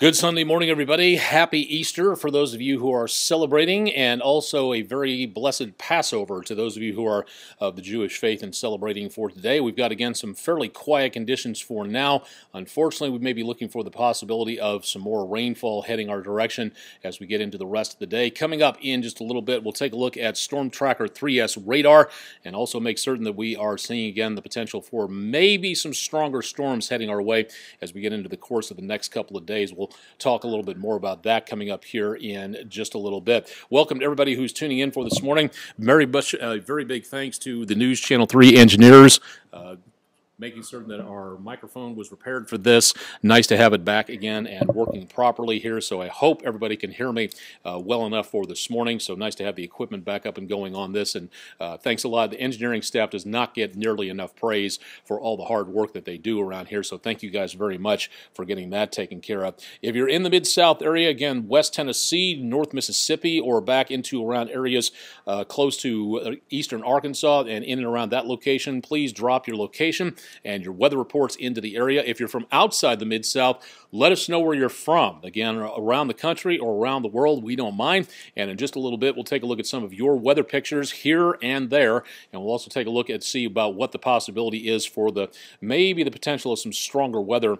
Good Sunday morning, everybody. Happy Easter for those of you who are celebrating, and also a very blessed Passover to those of you who are of the Jewish faith and celebrating for today. We've got, again, some fairly quiet conditions for now. Unfortunately, we may be looking for the possibility of some more rainfall heading our direction as we get into the rest of the day. Coming up in just a little bit, we'll take a look at Storm Tracker 3S radar and also make certain that we are seeing, again, the potential for maybe some stronger storms heading our way as we get into the course of the next couple of days. We'll We'll talk a little bit more about that coming up here in just a little bit. Welcome to everybody who's tuning in for this morning. Very, much, uh, very big thanks to the News Channel 3 engineers. Uh, making certain that our microphone was repaired for this. Nice to have it back again and working properly here, so I hope everybody can hear me uh, well enough for this morning. So nice to have the equipment back up and going on this, and uh, thanks a lot. The engineering staff does not get nearly enough praise for all the hard work that they do around here, so thank you guys very much for getting that taken care of. If you're in the Mid-South area, again, West Tennessee, North Mississippi, or back into around areas uh, close to uh, eastern Arkansas and in and around that location, please drop your location and your weather reports into the area. If you're from outside the Mid South, let us know where you're from. Again, around the country or around the world, we don't mind. And in just a little bit, we'll take a look at some of your weather pictures here and there. And we'll also take a look at see about what the possibility is for the maybe the potential of some stronger weather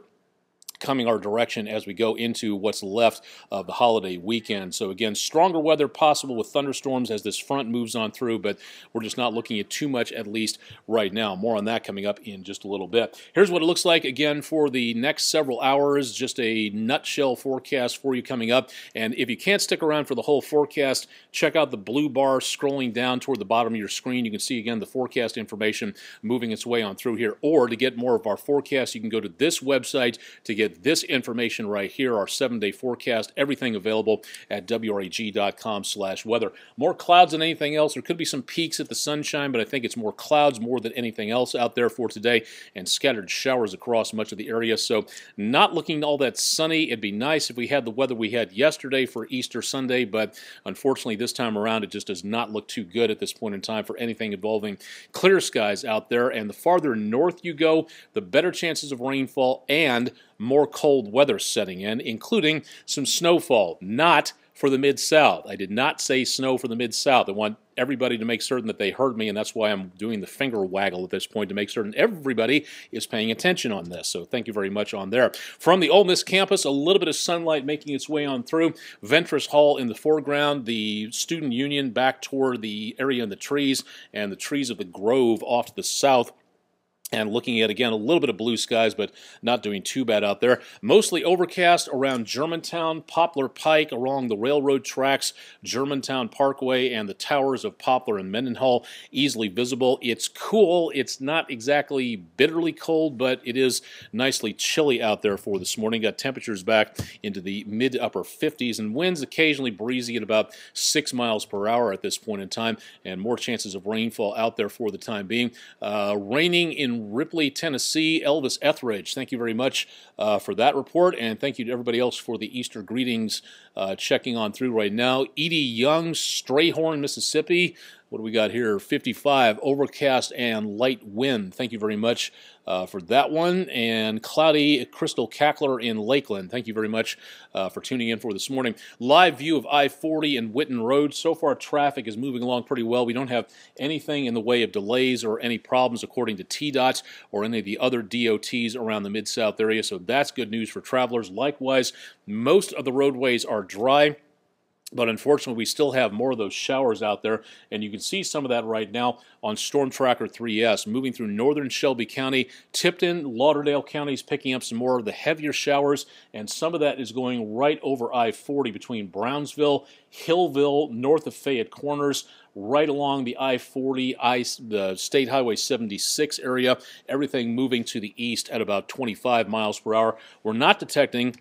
coming our direction as we go into what's left of the holiday weekend. So again, stronger weather possible with thunderstorms as this front moves on through, but we're just not looking at too much at least right now. More on that coming up in just a little bit. Here's what it looks like again for the next several hours, just a nutshell forecast for you coming up. And if you can't stick around for the whole forecast, check out the blue bar scrolling down toward the bottom of your screen. You can see again the forecast information moving its way on through here. Or to get more of our forecast, you can go to this website to get get this information right here, our seven-day forecast, everything available at wreg.com slash weather. More clouds than anything else. There could be some peaks at the sunshine, but I think it's more clouds more than anything else out there for today and scattered showers across much of the area. So not looking all that sunny. It'd be nice if we had the weather we had yesterday for Easter Sunday, but unfortunately this time around it just does not look too good at this point in time for anything involving clear skies out there. And the farther north you go, the better chances of rainfall and more cold weather setting in, including some snowfall. Not for the Mid South. I did not say snow for the Mid South. I want everybody to make certain that they heard me, and that's why I'm doing the finger waggle at this point to make certain everybody is paying attention on this. So thank you very much on there. From the Ole Miss campus, a little bit of sunlight making its way on through. Ventress Hall in the foreground, the Student Union back toward the area in the trees, and the trees of the Grove off to the south and looking at again a little bit of blue skies, but not doing too bad out there. Mostly overcast around Germantown, Poplar Pike, along the railroad tracks, Germantown Parkway, and the towers of Poplar and Mendenhall easily visible. It's cool. It's not exactly bitterly cold, but it is nicely chilly out there for this morning. Got temperatures back into the mid to upper 50s, and winds occasionally breezy at about 6 miles per hour at this point in time, and more chances of rainfall out there for the time being. Uh, raining in Ripley, Tennessee, Elvis Etheridge. Thank you very much uh, for that report, and thank you to everybody else for the Easter greetings uh, checking on through right now. Edie Young, Strayhorn, Mississippi. What do we got here? 55, overcast and light wind. Thank you very much uh, for that one. And cloudy Crystal Cackler in Lakeland. Thank you very much uh, for tuning in for this morning. Live view of I-40 and Whitten Road. So far, traffic is moving along pretty well. We don't have anything in the way of delays or any problems according to TDOT or any of the other DOTs around the Mid-South area. So that's good news for travelers. Likewise, most of the roadways are dry. But unfortunately, we still have more of those showers out there, and you can see some of that right now on Storm Tracker 3S. Moving through northern Shelby County, Tipton, Lauderdale counties picking up some more of the heavier showers, and some of that is going right over I-40 between Brownsville, Hillville, north of Fayette Corners, right along the I-40, I, the State Highway 76 area, everything moving to the east at about 25 miles per hour. We're not detecting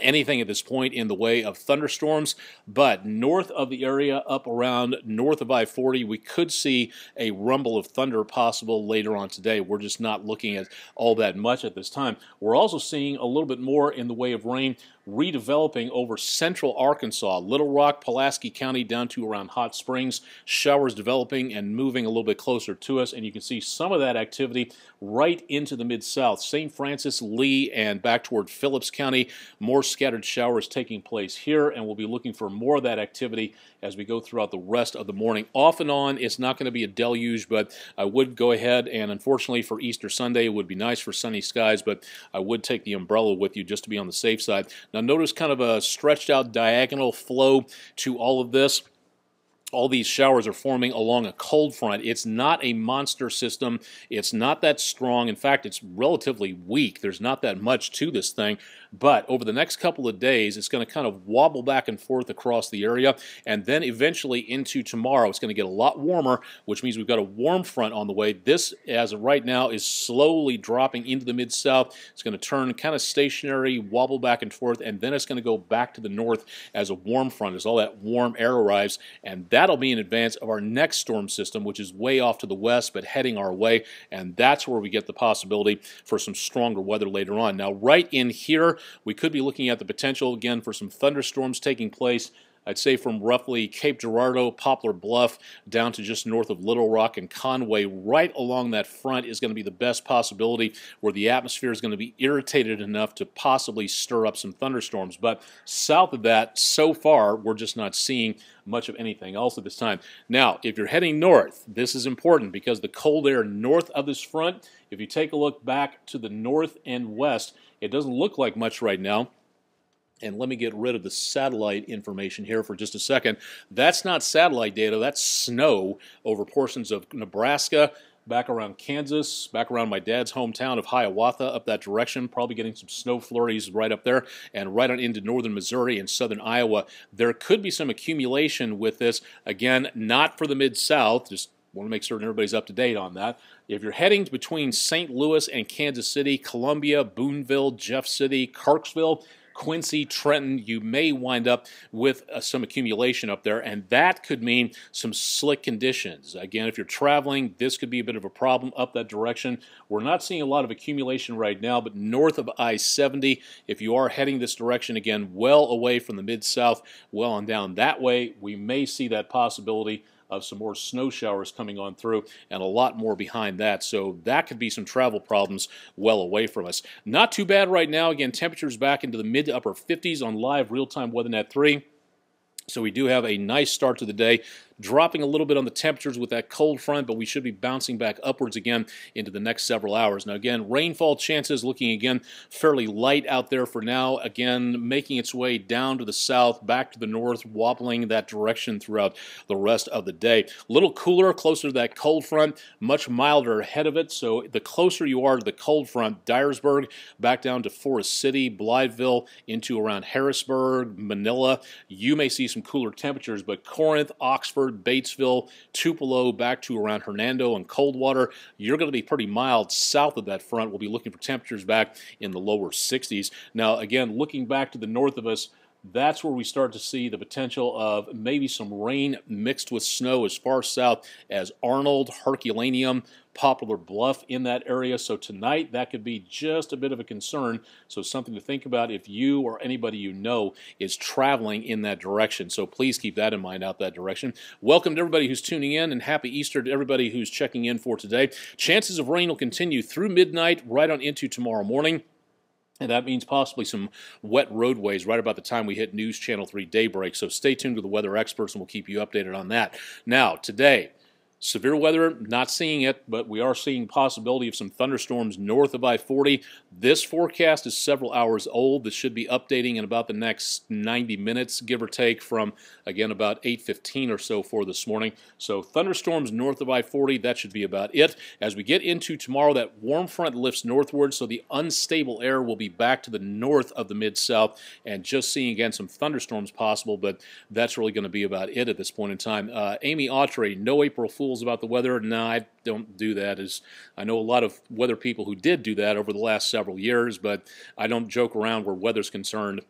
anything at this point in the way of thunderstorms, but north of the area, up around north of I-40, we could see a rumble of thunder possible later on today. We're just not looking at all that much at this time. We're also seeing a little bit more in the way of rain redeveloping over central Arkansas, Little Rock, Pulaski County down to around Hot Springs. Showers developing and moving a little bit closer to us, and you can see some of that activity right into the mid south. St. Francis, Lee, and back toward Phillips County. More scattered showers taking place here, and we'll be looking for more of that activity as we go throughout the rest of the morning. Off and on, it's not going to be a deluge, but I would go ahead and unfortunately for Easter Sunday, it would be nice for sunny skies, but I would take the umbrella with you just to be on the safe side. Now, notice kind of a stretched out diagonal flow to all of this all these showers are forming along a cold front. It's not a monster system. It's not that strong. In fact, it's relatively weak. There's not that much to this thing. But over the next couple of days, it's going to kind of wobble back and forth across the area. And then eventually into tomorrow, it's going to get a lot warmer, which means we've got a warm front on the way. This, as of right now, is slowly dropping into the mid-south. It's going to turn kind of stationary, wobble back and forth, and then it's going to go back to the north as a warm front as all that warm air arrives. And that'll be in advance of our next storm system, which is way off to the west, but heading our way. And that's where we get the possibility for some stronger weather later on. Now, right in here, we could be looking at the potential again for some thunderstorms taking place I'd say from roughly Cape Girardeau, Poplar Bluff, down to just north of Little Rock and Conway, right along that front is going to be the best possibility where the atmosphere is going to be irritated enough to possibly stir up some thunderstorms. But south of that, so far, we're just not seeing much of anything else at this time. Now, if you're heading north, this is important because the cold air north of this front, if you take a look back to the north and west, it doesn't look like much right now. And let me get rid of the satellite information here for just a second. That's not satellite data, that's snow over portions of Nebraska, back around Kansas, back around my dad's hometown of Hiawatha, up that direction, probably getting some snow flurries right up there, and right on into northern Missouri and southern Iowa. There could be some accumulation with this. Again, not for the mid south, just want to make certain everybody's up to date on that. If you're heading between St. Louis and Kansas City, Columbia, Boonville, Jeff City, Kirksville, Quincy, Trenton, you may wind up with uh, some accumulation up there, and that could mean some slick conditions. Again, if you're traveling, this could be a bit of a problem up that direction. We're not seeing a lot of accumulation right now, but north of I 70, if you are heading this direction, again, well away from the mid south, well on down that way, we may see that possibility of some more snow showers coming on through and a lot more behind that. So that could be some travel problems well away from us. Not too bad right now. Again, temperatures back into the mid to upper 50s on live real-time WeatherNet 3. So we do have a nice start to the day dropping a little bit on the temperatures with that cold front, but we should be bouncing back upwards again into the next several hours. Now, again, rainfall chances looking again fairly light out there for now. Again, making its way down to the south, back to the north, wobbling that direction throughout the rest of the day. A little cooler, closer to that cold front, much milder ahead of it. So the closer you are to the cold front, Dyersburg, back down to Forrest City, Blytheville, into around Harrisburg, Manila, you may see some cooler temperatures, but Corinth, Oxford, Batesville, Tupelo, back to around Hernando and Coldwater. You're going to be pretty mild south of that front. We'll be looking for temperatures back in the lower 60s. Now, again, looking back to the north of us, that's where we start to see the potential of maybe some rain mixed with snow as far south as Arnold, Herculaneum, Poplar Bluff in that area. So tonight, that could be just a bit of a concern. So something to think about if you or anybody you know is traveling in that direction. So please keep that in mind out that direction. Welcome to everybody who's tuning in and happy Easter to everybody who's checking in for today. Chances of rain will continue through midnight right on into tomorrow morning. And that means possibly some wet roadways right about the time we hit News Channel 3 daybreak. So stay tuned to the weather experts and we'll keep you updated on that. Now, today, Severe weather, not seeing it, but we are seeing possibility of some thunderstorms north of I-40. This forecast is several hours old. This should be updating in about the next 90 minutes, give or take, from, again, about 8.15 or so for this morning. So thunderstorms north of I-40, that should be about it. As we get into tomorrow, that warm front lifts northward, so the unstable air will be back to the north of the Mid-South, and just seeing, again, some thunderstorms possible, but that's really going to be about it at this point in time. Uh, Amy Autry, no April Fool about the weather. No, I don't do that. As I know a lot of weather people who did do that over the last several years, but I don't joke around where weather's concerned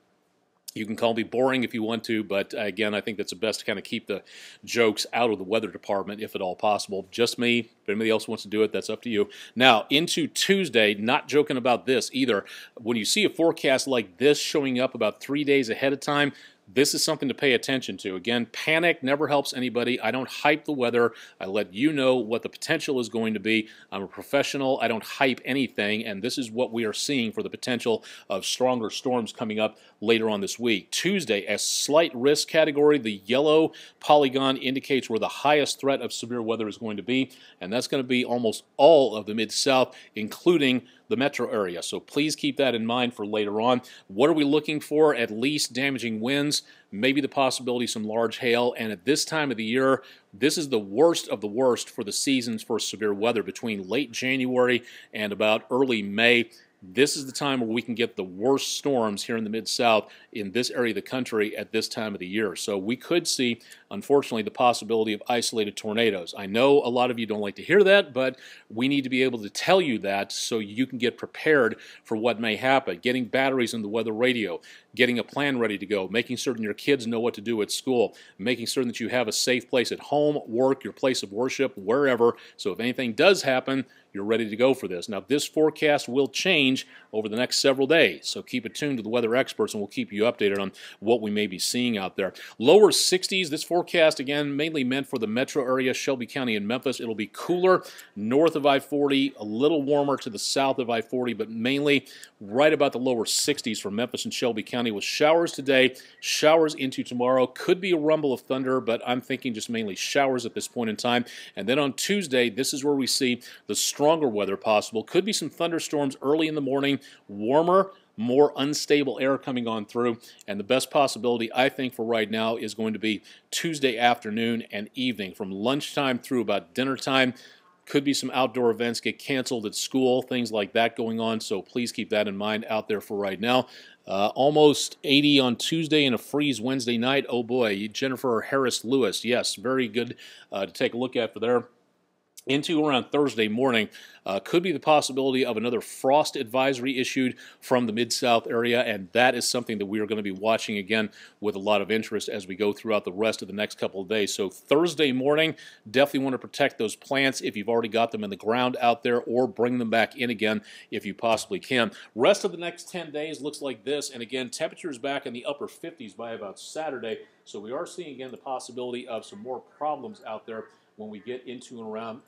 You can call me boring if you want to, but again, I think that's the best to kind of keep the jokes out of the weather department if at all possible. Just me. If anybody else wants to do it, that's up to you. Now, into Tuesday, not joking about this either. When you see a forecast like this showing up about three days ahead of time, this is something to pay attention to. Again, panic never helps anybody. I don't hype the weather. I let you know what the potential is going to be. I'm a professional. I don't hype anything, and this is what we are seeing for the potential of stronger storms coming up later on this week. Tuesday, a slight risk category. The yellow polygon indicates where the highest threat of severe weather is going to be, and that's going to be almost all of the Mid-South, including the metro area. So please keep that in mind for later on. What are we looking for? At least damaging winds, maybe the possibility some large hail. And at this time of the year, this is the worst of the worst for the seasons for severe weather between late January and about early May this is the time where we can get the worst storms here in the Mid South in this area of the country at this time of the year. So we could see, unfortunately, the possibility of isolated tornadoes. I know a lot of you don't like to hear that, but we need to be able to tell you that so you can get prepared for what may happen. Getting batteries in the weather radio, getting a plan ready to go, making certain your kids know what to do at school, making certain that you have a safe place at home, work, your place of worship, wherever. So if anything does happen, you're ready to go for this. Now, this forecast will change over the next several days, so keep it tuned to the weather experts and we'll keep you updated on what we may be seeing out there. Lower 60s, this forecast again mainly meant for the metro area, Shelby County and Memphis. It'll be cooler north of I 40, a little warmer to the south of I 40, but mainly right about the lower 60s for Memphis and Shelby County with showers today, showers into tomorrow. Could be a rumble of thunder, but I'm thinking just mainly showers at this point in time. And then on Tuesday, this is where we see the stronger weather possible. Could be some thunderstorms early in the morning, warmer, more unstable air coming on through. And the best possibility, I think, for right now is going to be Tuesday afternoon and evening from lunchtime through about dinner time. Could be some outdoor events get canceled at school, things like that going on. So please keep that in mind out there for right now. Uh, almost 80 on Tuesday and a freeze Wednesday night. Oh boy, Jennifer Harris Lewis. Yes, very good uh, to take a look at for there into around Thursday morning. Uh, could be the possibility of another frost advisory issued from the Mid South area, and that is something that we are going to be watching again with a lot of interest as we go throughout the rest of the next couple of days. So, Thursday morning, definitely want to protect those plants if you've already got them in the ground out there, or bring them back in again if you possibly can. Rest of the next 10 days looks like this, and again, temperatures back in the upper 50s by about Saturday. So, we are seeing again the possibility of some more problems out there when we get into and around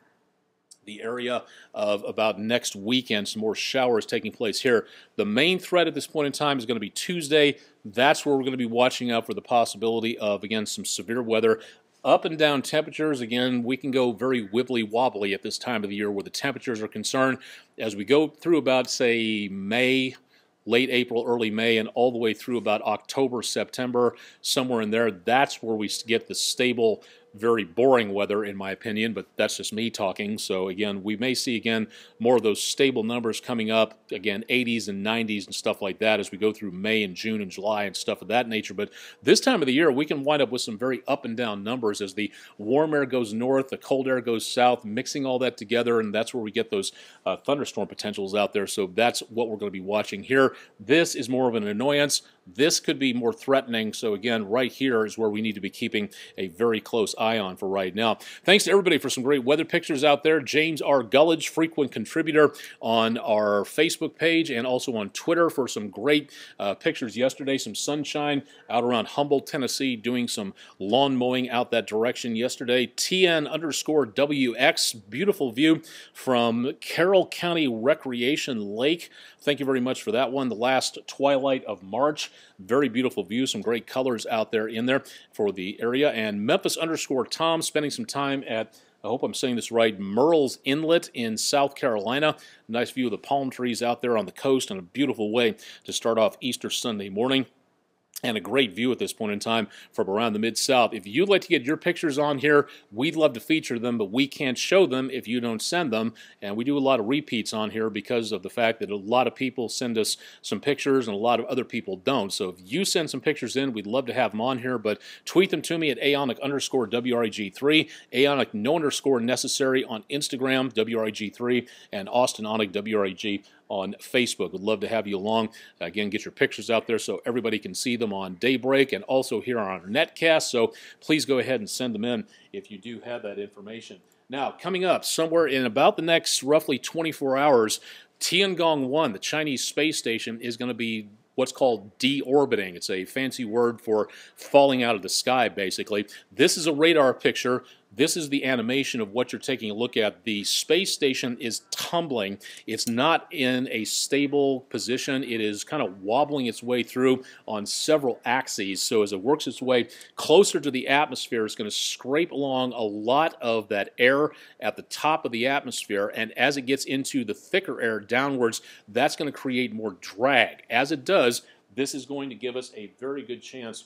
the area of about next weekend. Some more showers taking place here. The main threat at this point in time is going to be Tuesday. That's where we're going to be watching out for the possibility of, again, some severe weather. Up and down temperatures, again, we can go very wibbly wobbly at this time of the year where the temperatures are concerned. As we go through about, say, May, late April, early May, and all the way through about October, September, somewhere in there, that's where we get the stable very boring weather, in my opinion, but that's just me talking. So, again, we may see again more of those stable numbers coming up, again, 80s and 90s and stuff like that as we go through May and June and July and stuff of that nature. But this time of the year, we can wind up with some very up and down numbers as the warm air goes north, the cold air goes south, mixing all that together, and that's where we get those uh, thunderstorm potentials out there. So, that's what we're going to be watching here. This is more of an annoyance. This could be more threatening. So, again, right here is where we need to be keeping a very close eye on for right now. Thanks to everybody for some great weather pictures out there. James R. Gullidge, frequent contributor on our Facebook page and also on Twitter for some great uh, pictures yesterday. Some sunshine out around Humboldt, Tennessee, doing some lawn mowing out that direction yesterday. TN underscore WX, beautiful view from Carroll County Recreation Lake. Thank you very much for that one. The last twilight of March. Very beautiful view, some great colors out there in there for the area. And Memphis underscore Tom spending some time at I hope I'm saying this right, Murrells Inlet in South Carolina. Nice view of the palm trees out there on the coast and a beautiful way to start off Easter Sunday morning and a great view at this point in time from around the Mid-South. If you'd like to get your pictures on here, we'd love to feature them, but we can't show them if you don't send them. And we do a lot of repeats on here because of the fact that a lot of people send us some pictures and a lot of other people don't. So if you send some pictures in, we'd love to have them on here, but tweet them to me at aonek underscore WREG3, aonek no underscore necessary on Instagram, WREG3, and Austen Onek WREG on Facebook. Would love to have you along. Again, get your pictures out there so everybody can see them on Daybreak and also here on our netcast. So please go ahead and send them in if you do have that information. Now, coming up somewhere in about the next roughly 24 hours, Tiangong 1, the Chinese space station, is going to be what's called deorbiting. It's a fancy word for falling out of the sky, basically. This is a radar picture this is the animation of what you're taking a look at. The space station is tumbling. It's not in a stable position. It is kind of wobbling its way through on several axes. So as it works its way closer to the atmosphere, it's going to scrape along a lot of that air at the top of the atmosphere. And as it gets into the thicker air downwards, that's going to create more drag. As it does, this is going to give us a very good chance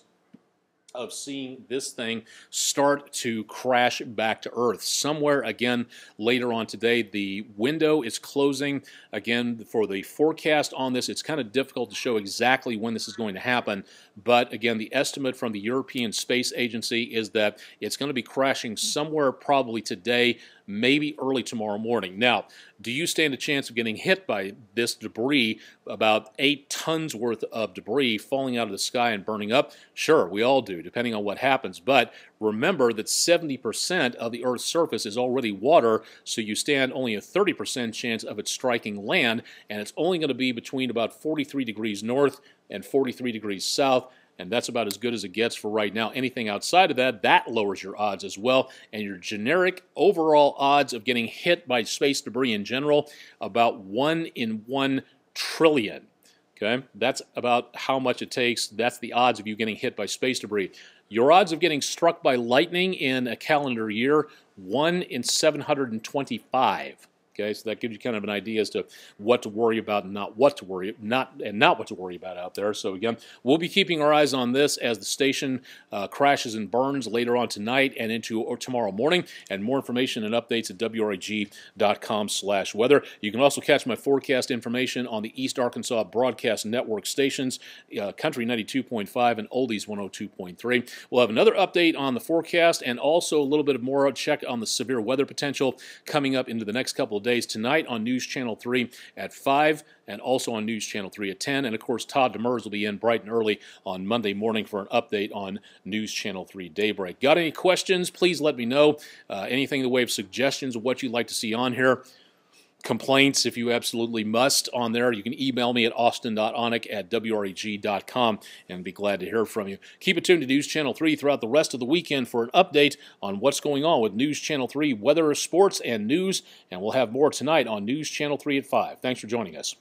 of seeing this thing start to crash back to Earth. Somewhere, again, later on today, the window is closing. Again, for the forecast on this, it's kind of difficult to show exactly when this is going to happen. But again, the estimate from the European Space Agency is that it's going to be crashing somewhere probably today, maybe early tomorrow morning. Now, do you stand a chance of getting hit by this debris, about eight tons worth of debris falling out of the sky and burning up? Sure, we all do, depending on what happens. But remember that 70% of the Earth's surface is already water, so you stand only a 30% chance of it striking land, and it's only going to be between about 43 degrees north and 43 degrees south and that's about as good as it gets for right now. Anything outside of that, that lowers your odds as well, and your generic overall odds of getting hit by space debris in general, about 1 in 1 trillion. Okay, that's about how much it takes. That's the odds of you getting hit by space debris. Your odds of getting struck by lightning in a calendar year, 1 in 725. Okay, so that gives you kind of an idea as to what to worry about and not what to worry not and not what to worry about out there. So again, we'll be keeping our eyes on this as the station uh, crashes and burns later on tonight and into or tomorrow morning. And more information and updates at wreg.com/weather. You can also catch my forecast information on the East Arkansas Broadcast Network stations, uh, Country 92.5 and Oldies 102.3. We'll have another update on the forecast and also a little bit of more check on the severe weather potential coming up into the next couple of days tonight on News Channel 3 at 5 and also on News Channel 3 at 10. And of course, Todd Demers will be in bright and early on Monday morning for an update on News Channel 3 Daybreak. Got any questions? Please let me know. Uh, anything in the way of suggestions of what you'd like to see on here complaints if you absolutely must on there. You can email me at austen.onek at wreg.com and be glad to hear from you. Keep it tuned to News Channel 3 throughout the rest of the weekend for an update on what's going on with News Channel 3 weather, sports, and news. And we'll have more tonight on News Channel 3 at 5. Thanks for joining us.